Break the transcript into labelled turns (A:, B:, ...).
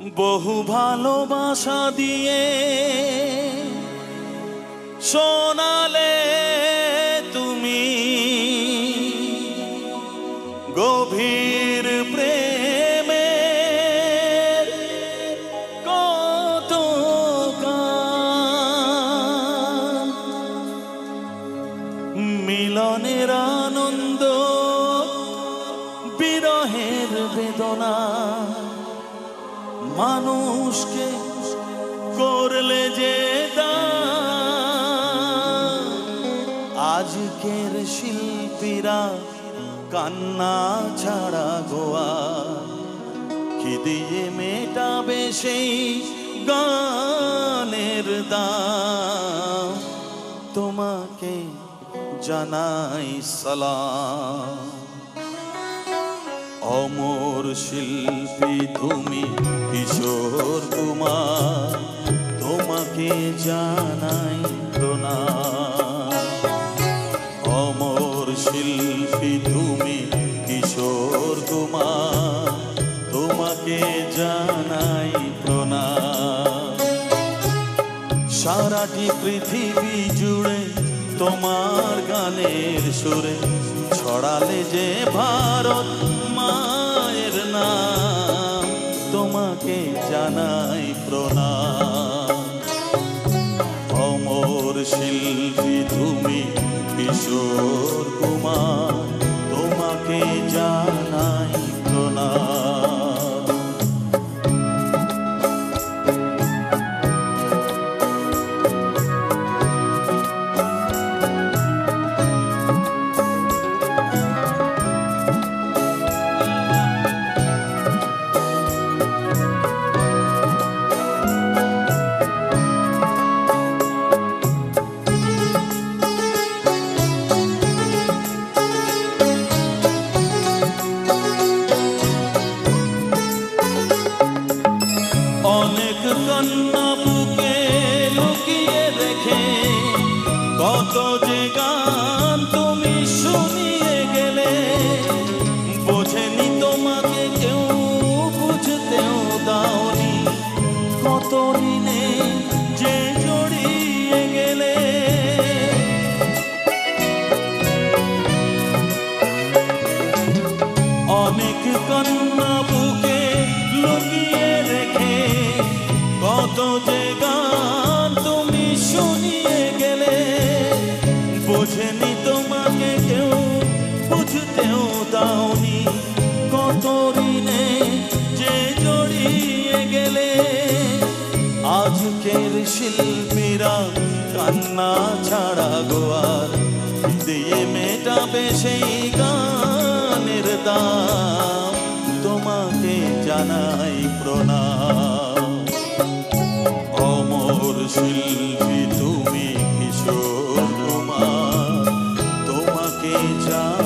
A: বহু ভালোবাসা দিয়ে শোনালে তুমি গভীর প্রেমে কত। মিলনের আনন্দ বিরহের বেদনা মানুষকে করলে যে আজকের শিল্পীরা কান্না ছাড়া গোয়া। কি দিয়ে মেটাবে সেই গানের দাম? তোমাকে জানাই সালাম। অমর শিল্পী তুমি কিশোর কুমার, তোমাকে জানাই প্রণাম। অমর শিল্পী তুমি কিশোর কুমার, তোমাকে জানাই প্রণাম। সারাটি পৃথিবী জুড়ে তোমার গানের সুরে ছড়ালে যে ভারত মায়ের নাম, তোমাকে জানাই প্রণাম। অমর শিল্পী তুমি কিশোর কন্যা বুকে লুকিয়ে রেখে কত যে গান তুমি শুনিয়ে গেলে, বোঝেনি তোমাকে কেউ, বুঝতেও দাওনি কত দিনে যে জড়িয়ে গেলে। অনেক কন্যা বুকে লুকিয়ে রেখে কত শুনিয়ে গেলে, বোঝেনি তোমাকে কেউ, বুঝতেও দাওনি কত ঋণে যে জড়িয়ে গেলে। আজকের শিল্পীরা কান্না ছাড়া গোয়ার দিয়ে মেটাবে সেই তোমাকে